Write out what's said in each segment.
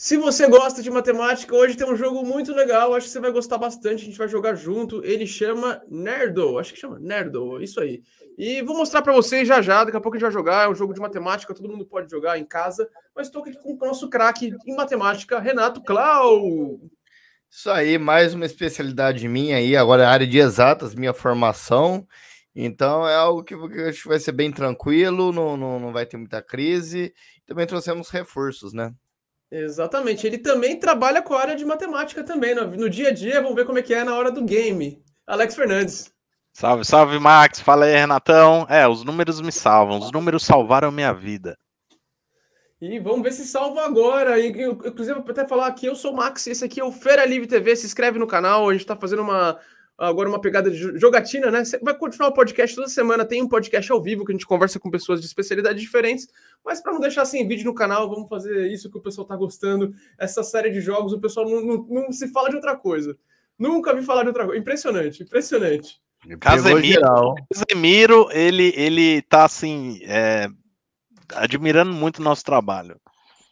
Se você gosta de matemática, hoje tem um jogo muito legal, acho que você vai gostar bastante, a gente vai jogar junto. Ele chama Nerdo, acho que chama Nerdo, isso aí. E vou mostrar para vocês já já, daqui a pouco a gente vai jogar, é um jogo de matemática, todo mundo pode jogar em casa, mas estou aqui com o nosso craque em matemática, Renato Clau. Isso aí, mais uma especialidade minha aí, agora é a área de exatas, minha formação. Então é algo que acho que vai ser bem tranquilo, não, não, não vai ter muita crise. Também trouxemos reforços, né? Exatamente. Ele também trabalha com a área de matemática também, no, no dia a dia. Vamos ver como é que é na hora do game. Alex Fernandes. Salve, salve, Max. Fala aí, Renatão. É, os números me salvam. Os números salvaram minha vida. E vamos ver se salva agora. E, inclusive, até falar aqui, eu sou o Max, esse aqui é o Feira Livre TV. Se inscreve no canal, a gente está fazendo uma agora uma pegada de jogatina, né? Vai continuar o podcast toda semana, tem um podcast ao vivo que a gente conversa com pessoas de especialidades diferentes, mas para não deixar sem vídeo no canal, vamos fazer isso que o pessoal tá gostando. Essa série de jogos, o pessoal não, não, não se fala de outra coisa. Nunca vi falar de outra coisa. Impressionante, impressionante. Casemiro, Casemiro, ele, ele tá assim, é, admirando muito o nosso trabalho.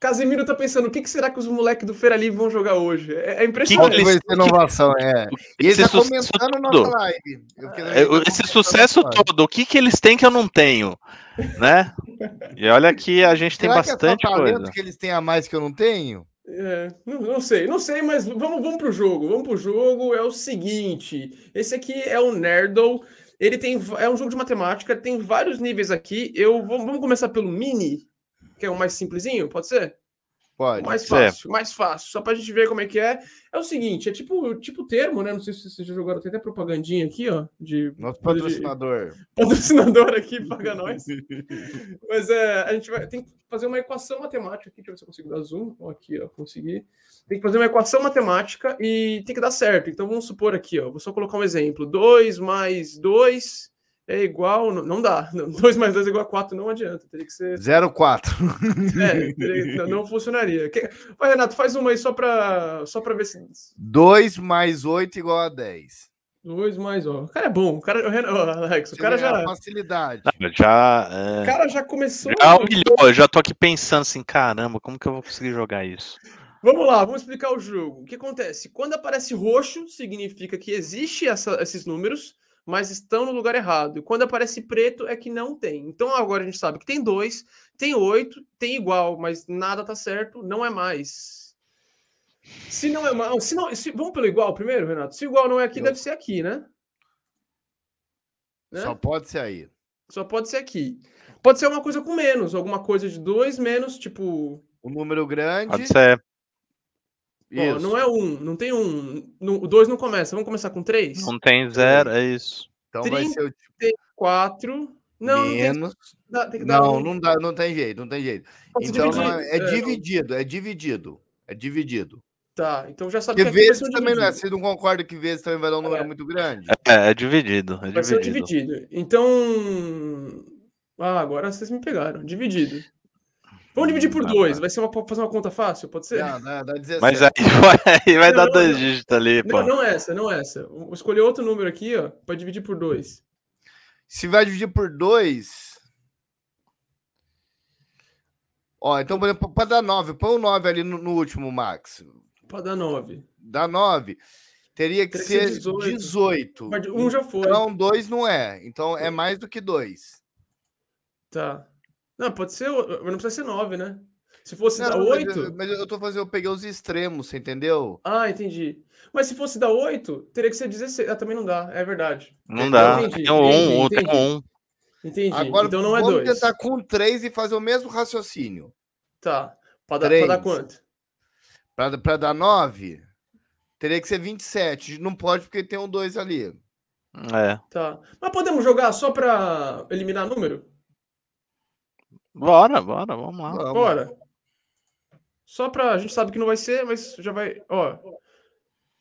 Casemiro tá pensando, o que, que será que os moleques do Feira Livre vão jogar hoje? É, é impressionante. Que vai ser inovação, é. E ele tá comentando nossa live. É, esse sucesso todo, o que, que eles têm que eu não tenho? Né? E olha que a gente será tem bastante que é coisa. que eles têm a mais que eu não tenho? É, não, não, sei, não sei, mas vamos, vamos pro jogo. Vamos pro jogo. É o seguinte: esse aqui é o Nerdle. Ele tem. É um jogo de matemática, tem vários níveis aqui. Eu vamos começar pelo mini, que é o mais simplesinho, pode ser? Pode. Mais fácil, mais fácil. Só para a gente ver como é que é. É o seguinte, é tipo, tipo termo, né? Não sei se vocês já jogaram, tem até propagandinha aqui, ó. De, Nosso patrocinador. De, patrocinador aqui, paga nós. Mas é, a gente vai, tem que fazer uma equação matemática aqui. Deixa eu ver se eu consigo dar zoom. Ó, aqui, ó, consegui. Tem que fazer uma equação matemática e tem que dar certo. Então vamos supor aqui, ó. Vou só colocar um exemplo. 2 mais 2 é igual, não, não dá. 2 mais 2 é igual a 4, não adianta. Teria que ser. 0,4. É, não, não funcionaria. Vai, Renato, faz uma aí só para só ver se. 2 mais 8 igual a 10. 2 mais, ó. O cara é bom. O cara, o Alex, o cara já. Facilidade. Já. É... O cara já começou. Já humilhou. Eu já tô aqui pensando assim, caramba, como que eu vou conseguir jogar isso? Vamos lá, vamos explicar o jogo. O que acontece? Quando aparece roxo, significa que existe essa, esses números mas estão no lugar errado. E quando aparece preto é que não tem. Então agora a gente sabe que tem dois, tem oito, tem igual, mas nada tá certo, não é mais. Se não é mais. Se não, se, vamos pelo igual primeiro, Renato? Se igual não é aqui, Eu... deve ser aqui, né? né? Só pode ser aí. Só pode ser aqui. Pode ser uma coisa com menos, alguma coisa de dois menos, tipo. Um número grande. Pode ser. Ó, não é um, não tem um. o dois não começa. Vamos começar com três? Não tem zero, é isso. Então vai ser o tipo. Não, menos. Não, tem, não, um... não, dá, não tem jeito, não tem jeito. Pode então é, é, é, dividido, é dividido. É dividido. Tá, então já sabe que, que vezes também não é. Você não concorda que vezes também vai dar um número é. muito grande? É, é dividido. É vai dividido. ser dividido. Então. Ah, agora vocês me pegaram. Dividido. Vamos dividir por dois. Vai ser uma, fazer uma conta fácil, pode ser? Não, dá, dá 17. Mas aí vai, aí vai não, dar não, dois dígitos ali, pô. Não, não essa, não essa. Vou escolher outro número aqui, ó, para dividir por dois. Se vai dividir por dois. Ó, então para dar nove, põe o um nove ali no, no, último, Max. Para dar nove. Dá nove. Teria que, ser, ser 18. 18. Um já foi. Então, dois não é. Então, é mais do que dois. Tá. Não, pode ser, mas não precisa ser 9, né? Se fosse não, dar 8. Mas, eu tô fazendo, eu peguei os extremos, você entendeu? Ah, entendi. Mas se fosse dar 8, teria que ser 16. Ah, também não dá, é verdade. Não dá. Entendi, tem um 1, tem um 1. Entendi. Agora, então não é 2. Vamos tentar com 3 e fazer o mesmo raciocínio. Tá. Pra dar, pra dar quanto? Pra, pra dar 9, teria que ser 27. Não pode porque tem um 2 ali. É. Tá. Mas podemos jogar só pra eliminar número? Bora, bora, vamos lá. Vamos. Bora. Só pra. A gente sabe que não vai ser, mas já vai. Ó.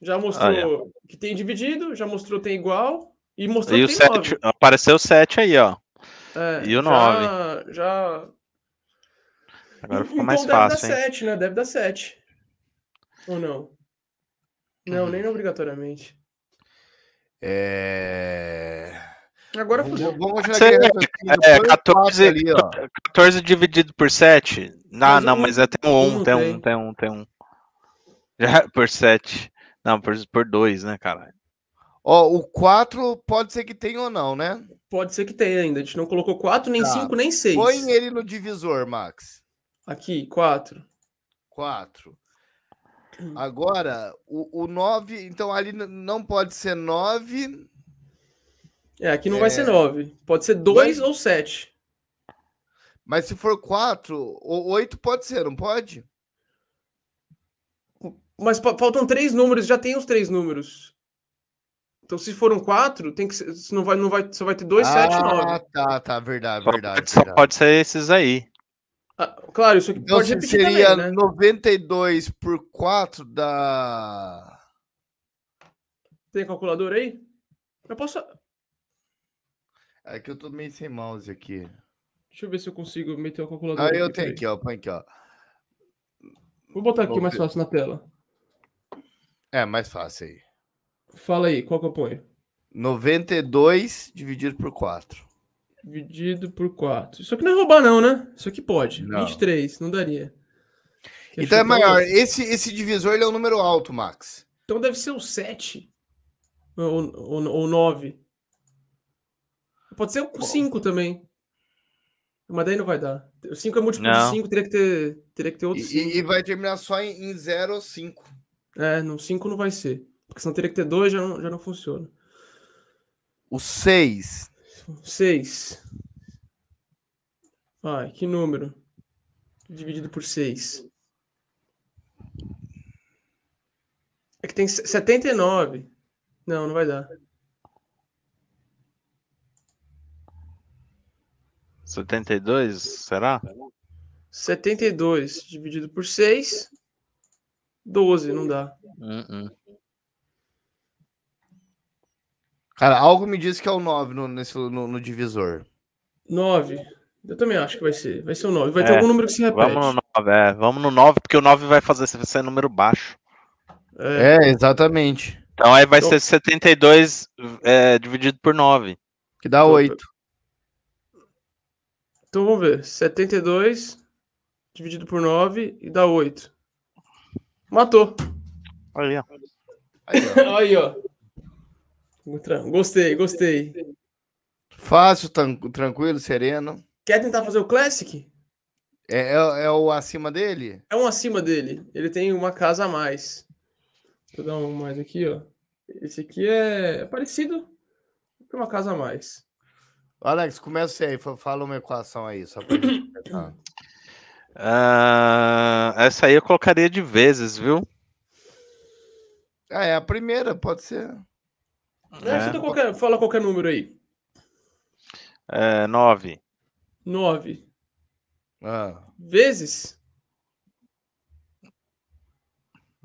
Já mostrou ah, é. que tem dividido, já mostrou que tem igual. E mostrou e que o tem 7, Apareceu o 7 aí, ó. É, e o 9. Já. já... Agora ficou então mais fácil. Deve dar 7, né? Deve dar 7. Ou não? Não, hum. nem obrigatoriamente. É. Agora Vamos, fudeu. vamos continuar É, põe o 14, quatro ali, ó. 14 dividido por 7? Não, Mas não, um- mas é tem um, um tem um, tem. um, tem um. Já, por 7. Não, por, por 2, né, cara? Ó, o 4 pode ser que tenha ou não, né? Pode ser que tenha ainda. A gente não colocou 4, nem Tá. 5, nem 6. Põe ele no divisor, Max. Aqui, 4. 4. Agora, o, o 9, então ali não pode ser 9, É, aqui não É. vai ser 9. Pode ser 2 ou 7. mas se for 4, o 8 pode ser, não pode? Mas fa- faltam três números, já tem os três números. Então, se for um 4, tem que ser, se não vai, não vai, só vai ter 2, 7 e 9. Ah, tá, tá, verdade, Só, verdade. pode, só pode ser esses aí. Ah, claro, isso aqui Então pode repetir seria também, né? 92 por 4 dá. Tem calculadora aí? Eu posso. É que eu tô meio sem mouse aqui. Deixa eu ver se eu consigo meter a calculadora. Ah, eu tenho aqui, ó. Põe aqui, ó. Vou botar aqui Vamos mais ver. fácil na tela. É, mais fácil aí. Fala aí, qual que eu ponho? 92 dividido por 4. Dividido por 4. Isso aqui não é roubar, não, né? Isso aqui pode. Não. 23, não daria. Quer Então é maior. Esse, esse divisor ele é um número alto, Max. Então deve ser o 7. Ou, ou, ou 9. Pode ser o 5 também. Mas daí não vai dar. O 5 é múltiplo Não. de 5, teria que ter, teria que ter outro E, 5. e- e vai terminar só em, 0 ou 5. É, no 5 não vai ser. Porque senão teria que ter 2, já não, já não funciona. O 6. 6. Vai, que número? Dividido por 6. É que tem se- 79. Não, não vai dar. 72, será? 72 dividido por 6. 12, não dá. Hum, hum. Cara, algo me diz que é o 9 no, nesse, no, no divisor. 9. Eu também acho que vai ser. Vai ser o 9. Vai ter É, algum número que se repete. Vamos no 9, é. Vamos no 9, porque o 9 vai fazer ser número baixo. É, É, exatamente. Então aí vai Então- ser 72 é, dividido por 9. Que dá 8. Então vamos ver. 72 dividido por 9 e dá 8. Matou. Aí, ó. Aí, ó. Aí, ó. Gostei, gostei. Fácil, tran- tranquilo, sereno. Quer tentar fazer o Classic? É, é, é o acima dele? É um acima dele. Ele tem uma casa a mais. Deixa eu dar um mais aqui, ó. Esse aqui é parecido com uma casa a mais. Alex, começa aí. fa- Fala uma equação aí, só pra gente. Ah, essa aí eu colocaria de vezes, viu? Ah, é a primeira, pode ser. É, chuta qualquer- fala qualquer número aí. É, 9. 9 Ah, vezes.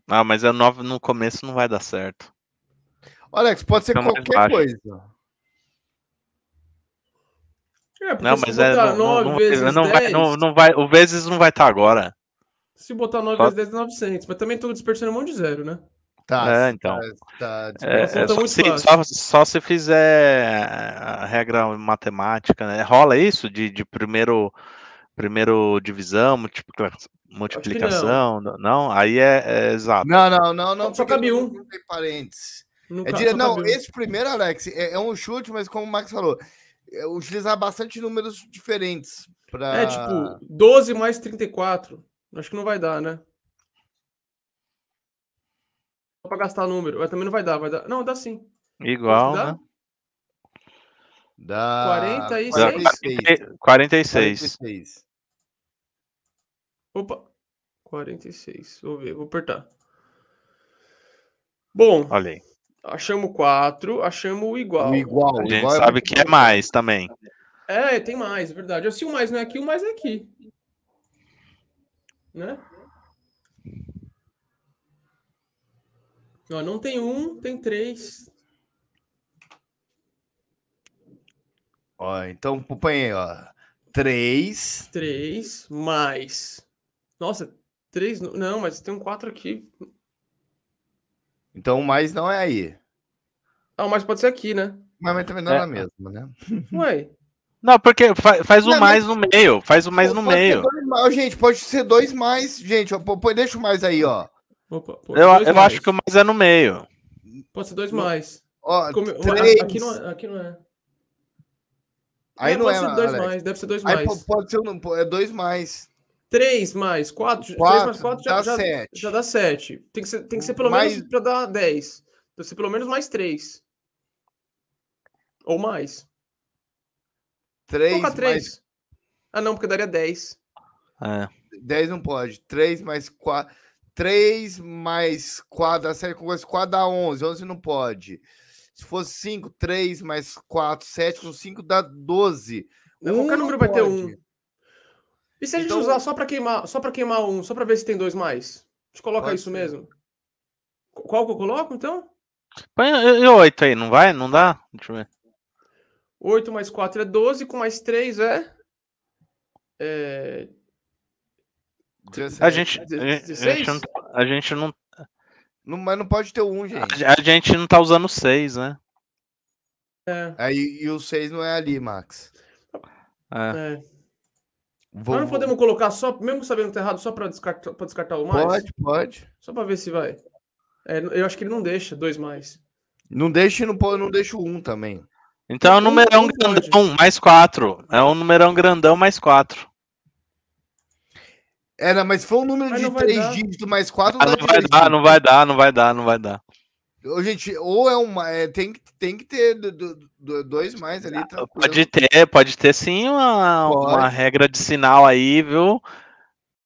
Ah, mas é 9 no começo não vai dar certo. Alex, pode ser Fica qualquer coisa. É, Não, se mas é. botar Não, 9 não, vezes não, 10, vai, não, não vai. O vezes não vai estar agora. se botar 9 Só- vezes 10 é 900. Mas também tô dispersando um monte de zero, né? Tá. É, então. Tá, tá É, é é só, muito se, só, só se fizer a regra matemática, né? Rola isso de, de primeiro, primeiro divisão, multiplica- multiplicação? Não. não? Aí é, é exato. Não, não, não, não. Só- porque cabe não- um. Não tem parênteses. No É ca- dire- só Não, esse primeiro, Alex, é, é um chute, mas como o Max falou, é utilizar bastante números diferentes. Pra... É tipo 12 mais 34. Acho que não vai dar, né? Só pra gastar número. Mas também não vai dar, vai dar. Não, dá sim. Igual, Dá? né? Dá 46. Dá 46. 46. 46. Opa. 46. Vou ver, vou apertar. Bom, Olha aí. Achamos 4, achamos o igual. O igual. A gente igual é sabe muito que é mais também. É, tem mais, é verdade. Se o mais não é aqui, o mais é aqui. Né? Ó, não tem um, tem três. Ó, então, põe ó. 3. Três mais. Nossa, três. Não, mas tem um quatro aqui. Então, o mais não é aí. Ah, o mais pode ser aqui, né? Mas, mas também não é a mesma, né? Ué. Não, porque fa- faz o Não, mais no meio. Faz o mais no meio. mais, gente, pode ser dois mais, gente. ó, pô, deixa o mais aí, ó. Opa, pô, Eu, eu mais. acho que o mais é no meio. Pode ser dois mais. Ó, Como- três. Aqui não é. Aqui não é. Aí não pode é, ser dois Alex. mais, deve ser dois Aí mais. po- pode ser um, é dois mais. 3 mais 4, 4 3 mais 4 já dá, já, 7. já dá 7. Tem que ser, tem que ser pelo mais... menos para dar 10. Tem que ser pelo menos mais 3. Ou mais. 3 Coloca 3. Mais... Ah, não, porque daria 10. É. 10 não pode. 3 mais 4. 3 mais 4 dá 7, com 4 dá 11. 11 não pode. Se fosse 5, 3 mais 4, 7, com 5 dá 12. Um qualquer número vai ter 1. E se a gente Então- usar só para queimar, só para queimar um, só para ver se tem dois mais? A gente coloca Pode isso ser. mesmo. Qu- Qual que eu coloco, então? Põe oito aí, não vai? Não dá? Deixa eu ver. 8 mais 4 é 12, com mais 3 é. é... 17. A gente, a gente, a 16? gente não, a gente não, Não, mas não pode ter um, gente. a gente não tá usando seis, né? É, Aí, e o 6 não é ali, Max. É. é. Vou- Mas não podemos colocar só, mesmo sabendo que tá errado, só para descartar, pra descartar o mais? Pode, pode. Só para ver se vai. É, eu acho que ele não deixa dois mais. Não deixa, não, pode, não deixa o 1 também. Então é um Não, numerão pode. grandão mais quatro. É um numerão grandão mais quatro. Era, mas se for um número Mas de 3 dar. dígitos mais 4, Ah, não vai dar, não vai dar, não vai dar, não vai dar. Gente, ou é uma. é, tem, que- tem que ter do- do- do- dois mais ali. tranquilo. Pode ter, pode ter sim uma, uma Pode. regra de sinal aí, viu?